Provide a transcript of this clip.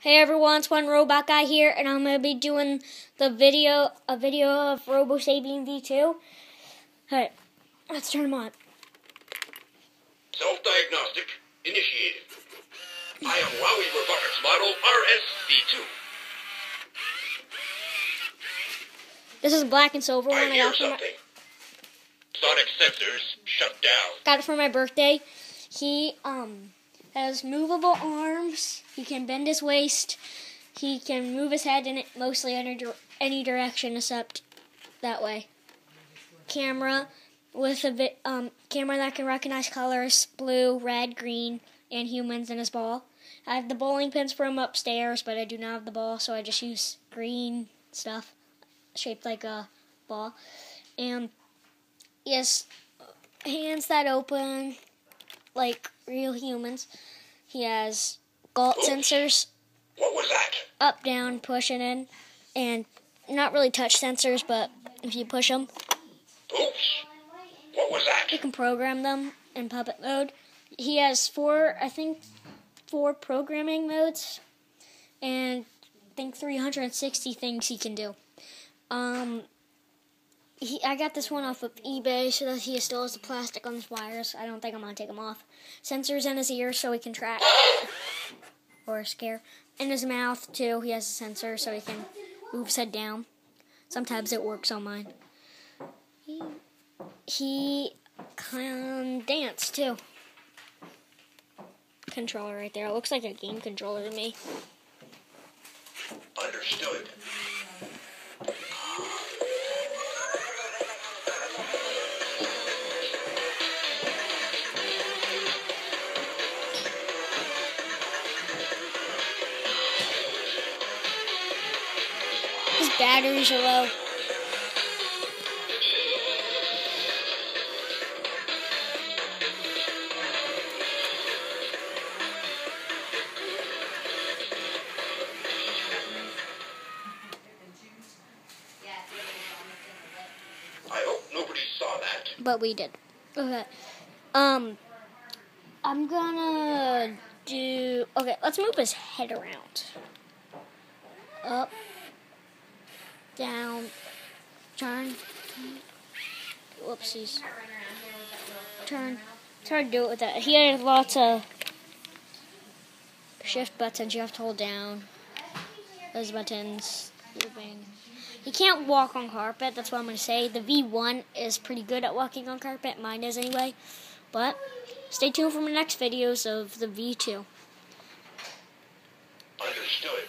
Hey everyone, it's one robot guy here, and I'm gonna be doing the video, a video of Robosapien V2. Alright, let's turn him on. Self-diagnostic initiated. I am WowWee Robotics model RSV2. This is black and silver one. I I hear got for my, something. Sonic sensors shut down. got it for my birthday. He um has movable arms. He can bend his waist. He can move his head in it mostly any any direction except that way. Camera with a bit um camera that can recognize colors: blue, red, green, and humans in his ball. I have the bowling pins for him upstairs, but I do not have the ball, so I just use green stuff shaped like a ball. And has hands that open like real humans. He has galt sensors What was that? up, down, pushing in, and not really touch sensors, but if you push them, Oops. What was that? you can program them in puppet mode. He has four, I think, four programming modes, and I think 360 things he can do. Um, he, I got this one off of eBay so that he still has the plastic on his wires. I don't think I'm gonna take them off. Sensors in his ears so he can track or scare. In his mouth too, he has a sensor so he can move his head down. Sometimes it works on mine. He, he can dance too. Controller right there. It looks like a game controller to me. Understood. Batteries are low. I hope nobody saw that. But we did. Okay. Um I'm gonna do okay, let's move his head around. Up down turn whoopsies. Turn. It's hard to do it with that. He has lots of shift buttons you have to hold down. Those buttons moving. He can't walk on carpet, that's what I'm going to say. The V1 is pretty good at walking on carpet, mine is anyway. But stay tuned for my next videos of the V2. Understood.